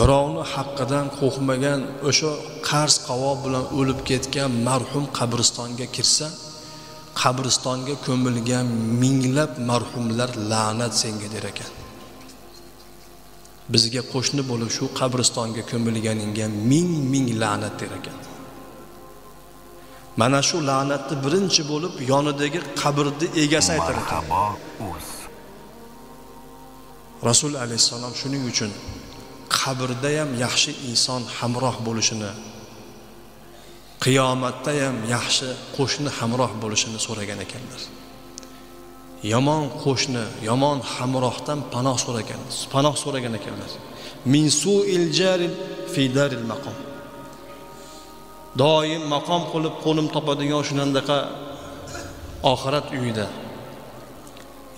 haqqidan qo'rqmagan o'sha qarz qavob bilan o'lib ketgan marhum qabristonga kirsa qabristonga ko'milgan minglab marhumlar la'nat senga der ekan. Bizga qo'shni bo'lib shu qabristonga ko'milganingga ming ming la'nat der ekan. Mana shu la'natni birinchi bo'lib yonidagi qabrni egasi aytar ekan. Rasul alayhissalom shuning uchun qabrda ham yaxshi inson hamroh bo'lishini qiyomatda ham yaxshi qo'shni hamroh bo'lishini so'ragan ekanlar. Yomon qo'shni yomon hamrohdan panoh so'ragan panoh so'ragan ekanlar. Min suil jaril fi daril maqom. Doim maqom qilib qo'nim topadigan shunandaqa oxirat uyida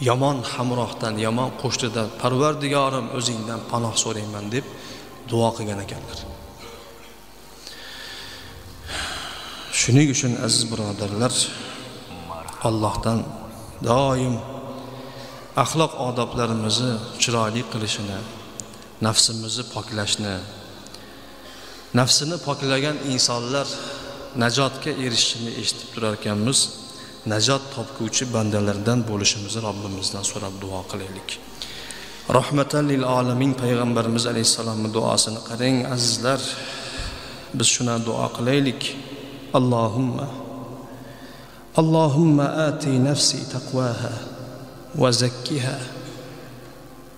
yomon hamrohdan yomon qo'shnidan parvardigorim o'zingdan panoh so'rayman deb duo qilgan ekanlar. Shuning uchun aziz birodarlar allohdan doim axloq odoblarimizni chiroyli qilishini nafsimizni poklashni nafsini poklagan insonlar najotga erishishini eshitib turar ekanmiz najot topguvchi bandalardan bo'lishimizni robbimizdan so'rab duo qilaylik rahmatan lil olamin payg'ambarimiz alayhissalomni duosini qarang azizlar biz shuna duo qilaylik allohumma اللهم آتي نفسي تقواها وزكها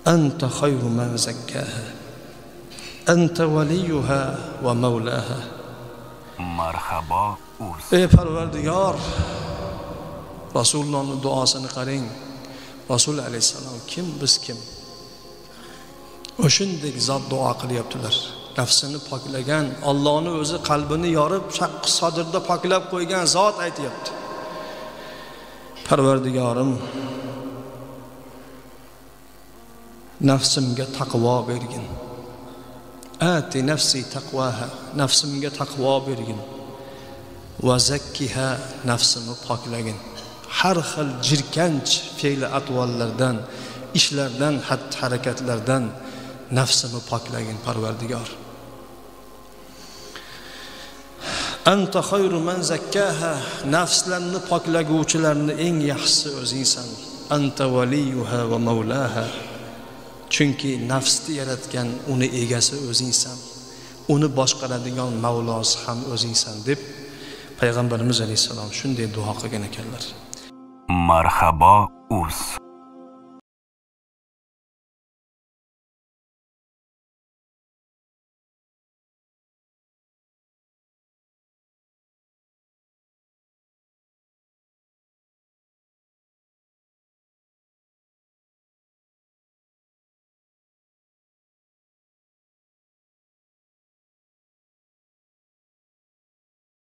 أنت خير من زكاها أنت وليها ومولاها marhabo uz ey parvardigor rasulullohni duosini qarang. Rasul alayhissalom kim biz kim? O'shandek zot duo qilyaptilar. Nafsini poklagan ollohni o'zi qalbini yorib shaqqi sodirda poklab qo'ygan zot aytyapti. Parvardigorim nafsimga taqvo bergin. Ati nafsi taqvaha nafsimga taqvo bergin. Va zakkiha nafsimni poklagin. Har xil jirkanch fe'li atvollardan ishlardan xatti harakatlardan nafsini poklagin parvardigor. Anta xayru man zakkaha nafslarni poklaguvchilarni eng yaxshisi o'zingsan anta valiyuha va mavlaha. Chunki nafsni yaratgan uni egasi o'zingsan uni boshqaradigan mavlosi ham o'zingsan deb payg'ambarimiz alayhissalom shunday duo qilgan ekanlar. مرحبا اوس